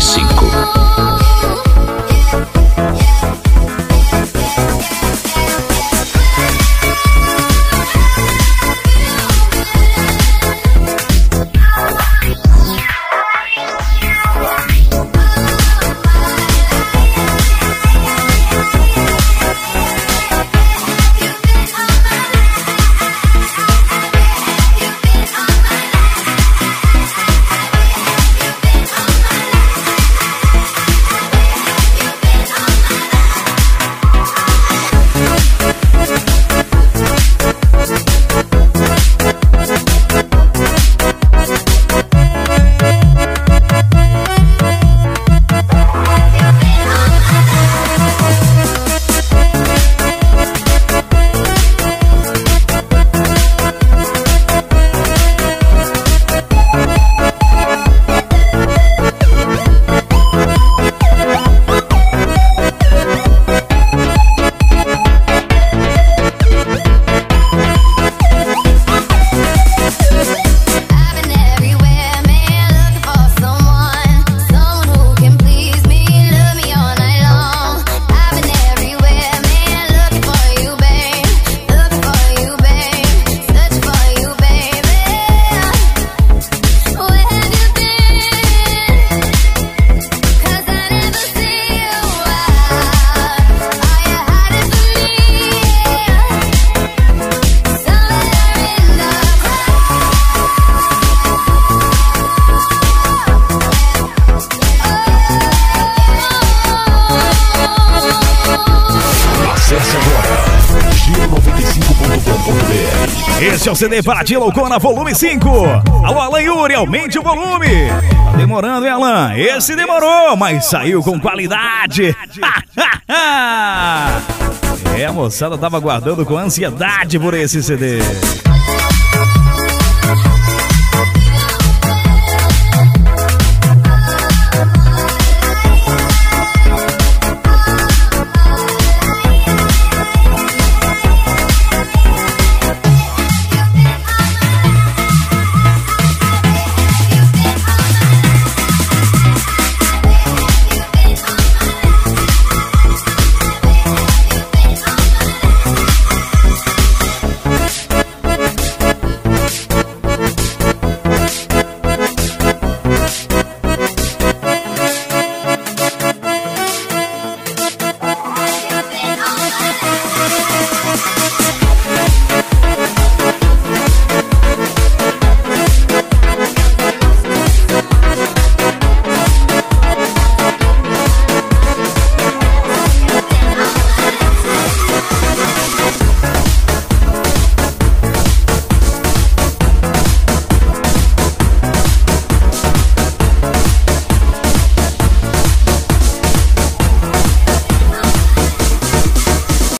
volume giro95.com.br. Este é o CD para Ti Loucona Volume 5. Alô, Alan Yuri, aumente o volume. Tá demorando, hein, Alan? Esse demorou, mas saiu com qualidade. é, a moçada tava aguardando com ansiedade por esse CD.